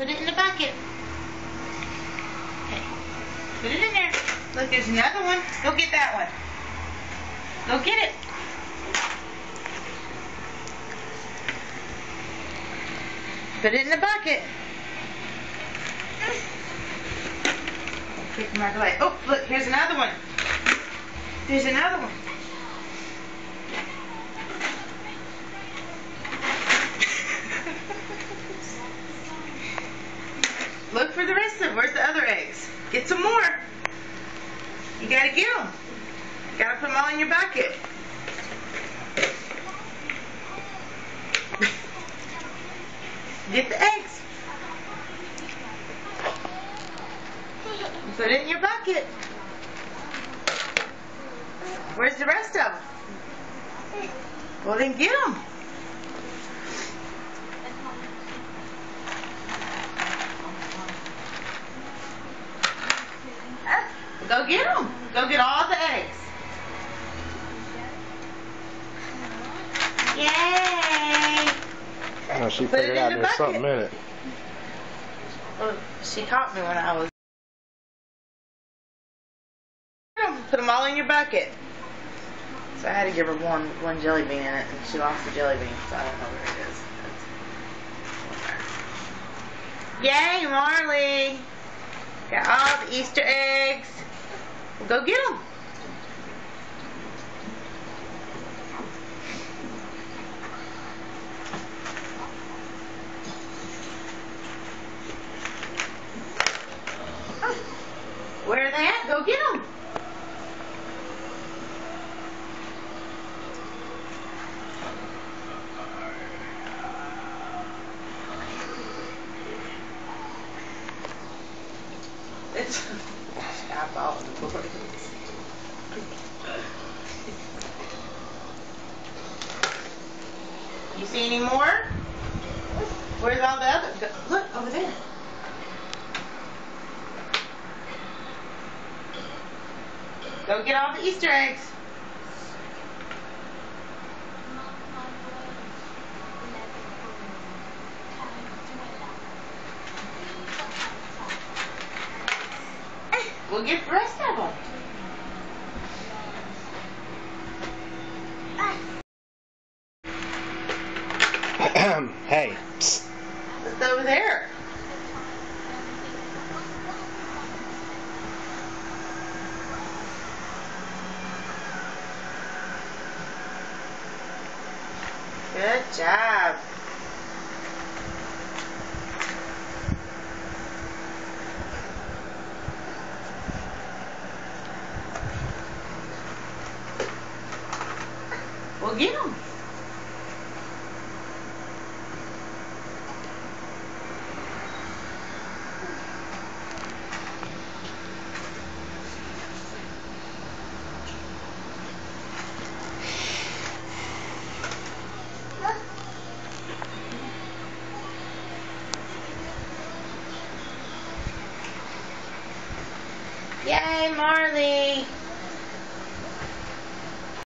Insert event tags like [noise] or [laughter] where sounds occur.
Put it in the bucket. Okay. Put it in there. Look, there's another one. Go get that one. Go get it. Put it in the bucket. Kick them out of the way. Oh, look, here's another one. There's another one. Look for the rest of them. Where's the other eggs? Get some more. You gotta get them. Gotta put them all in your bucket. [laughs] Get the eggs. Put it in your bucket. Where's the rest of them? Well, then get them. Go get them. Go get all the eggs. Yay! No, she Put it figured in out the there's bucket. something in it. Well, she caught me when I was. Put them all in your bucket. So I had to give her one one jelly bean in it, and she lost the jelly bean, so I don't know where. It's Yay, Marley! Got all the Easter eggs. Go get them. Where are they at? Go get them. The boards. You see any more? Where's all the other? Look over there. Go get all the Easter eggs. We'll get the rest of them. hey, psst. It's over there. Good job. We'll get. Yay, Marley!